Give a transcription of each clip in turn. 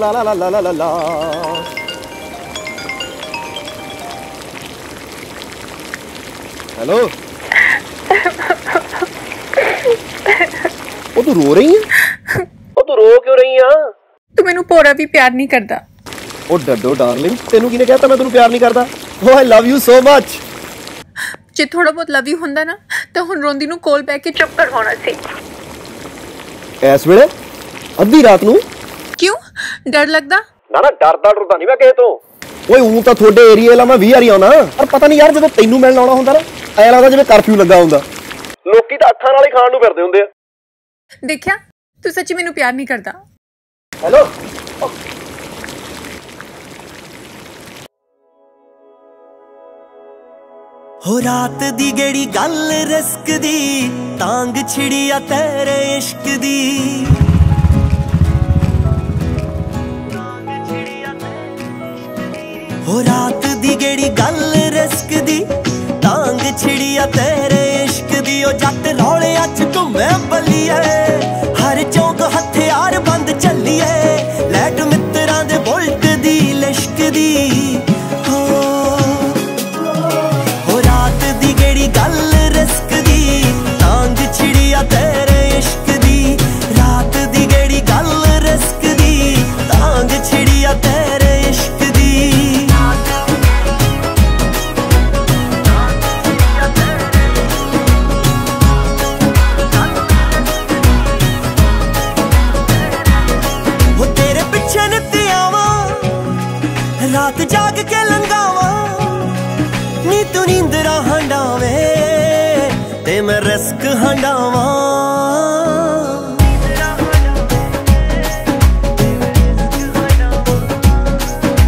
ਲਾ ਲਾ ਲਾ ਲਾ ਲਾ ਲਾ ਲਾ ਹੈਲੋ ਉਹ ਤੂੰ ਰੋ ਰਹੀ ਹੈ? ਉਹ ਤੂੰ ਰੋ ਕਿਉਂ ਰਹੀ ਆ? ਤੂੰ ਮੈਨੂੰ ਪੋਰਾ ਵੀ ਪਿਆਰ ਨਹੀਂ ਕਰਦਾ। ਉਹ ਡੱਡੋ ਡਾਰਲਿੰਗ ਤੈਨੂੰ ਕਿਹਨੇ ਕਹਿਤਾ ਮੈਂ ਤੈਨੂੰ ਪਿਆਰ ਨਹੀਂ ਕਰਦਾ? ਓ ਆਈ ਲਵ ਯੂ ਸੋ ਮੱਚ ਜੇ ਥੋੜਾ ਬਹੁਤ ਲਵ ਯੂ ਹੁੰਦਾ ਨਾ ਤਾਂ ਹੁਣ ਰੋਂਦੀ ਨੂੰ ਕੋਲ ਬੈ ਕੇ ਚੁੱਪ ਕਰ ਹੋਣਾ ਸੀ। ਇਸ ਵੇਲੇ ਅੱਧੀ ਰਾਤ ਨੂੰ ਡਰ ਲੱਗਦਾ? ਨਾ ਨਾ ਡਰਦਾ ਡਰਦਾ ਨਹੀਂ ਮੈਂ ਕਿਸੇ ਤੋਂ। ਓਏ ਉਂ ਤਾਂ ਤੁਹਾਡੇ ਏਰੀਆ ਲਾ ਮੈਂ 20 ਵਾਰੀ ਆਉਣਾ। ਪਰ ਪਤਾ ਨਹੀਂ ਯਾਰ ਜਦੋਂ ਤੈਨੂੰ ਮਿਲਣ ਆਉਣਾ ਹੁੰਦਾ ਨਾ ਐ ਲੱਗਦਾ ਜਿਵੇਂ ਕਰਫਿਊ ਲੱਗਾ ਹੁੰਦਾ। ਲੋਕੀ ਤਾਂ ਅੱਖਾਂ ਨਾਲ ਹੀ ਖਾਣ ਨੂੰ ਫਿਰਦੇ ਹੁੰਦੇ ਆ। ਦੇਖਿਆ? ਤੂੰ ਸੱਚੀ ਮੈਨੂੰ ਪਿਆਰ ਨਹੀਂ ਕਰਦਾ। ਹੈਲੋ ਹੋ ਰਾਤ ਦੀ ਗੇੜੀ ਗੱਲ ਰਿਸਕ ਦੀ ਤਾਂਗ ਛਿੜੀ ਆ ਤੇਰੇ ਇਸ਼ਕ ਦੀ। ਦੀ ਗੇੜੀ ਗੱਲ ਰਿਸਕ ਦੀ ਤਾਂਗ ਛਿੜੀ ਆ ਤੇਰੇ ਇਸ਼ਕ ਦੀ, ਉਹ ਜੱਟ ਰੌਲਿਆਂ ਚ ਘੁੰਮੇ ਬੱਲੀਏ ਹਰ ਚੌਂਕ ਹਥਿਆਰ ਬੰਦ ਚੱਲੀਏ, ਲੈਟ ਮਿੱਤਰਾਂ ਦੇ ਬੁਲਟ ਦੀ, ਲਿਸ਼ਕ ਦੀ। ਰਾਤ ਜਾਗ ਕੇ ਲੰਗਾਵਾਂ ਨੀ ਤੂੰ ਨੀਂਦਰਾ ਹੰਡਾਵੇ ਤੇ ਮੈਂ ਰਿਸਕ ਹੰਡਾਵਾਂ।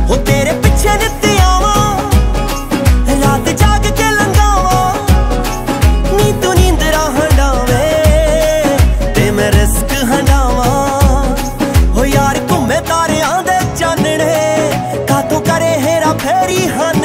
ਹੋ ਹੇਰਾ ਫੇਰੀ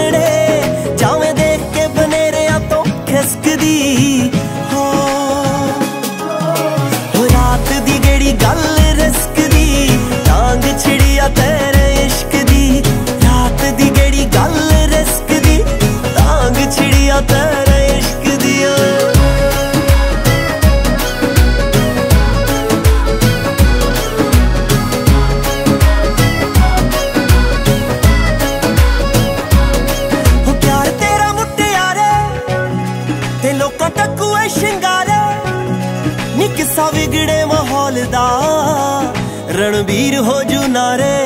ਰਣਵੀਰ ਹੋ ਜੂ ਨਾਰੇ।